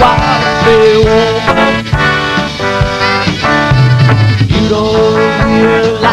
wild they. You don't hear?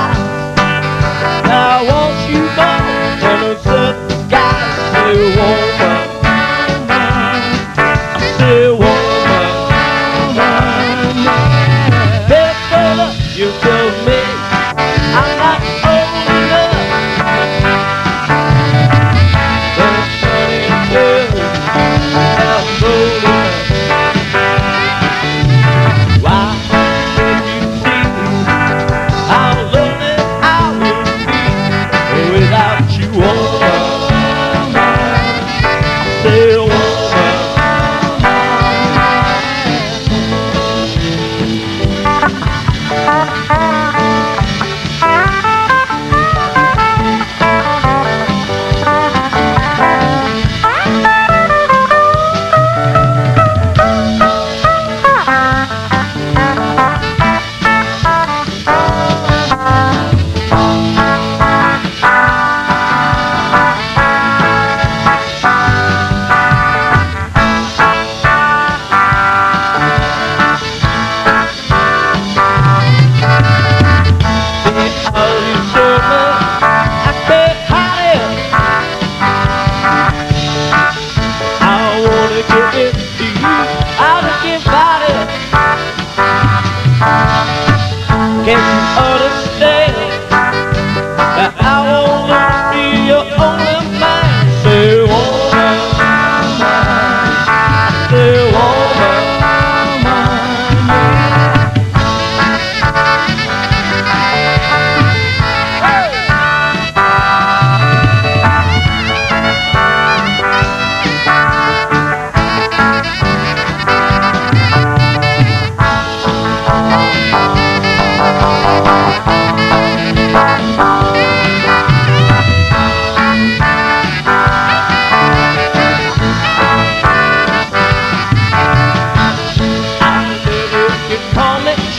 Can't you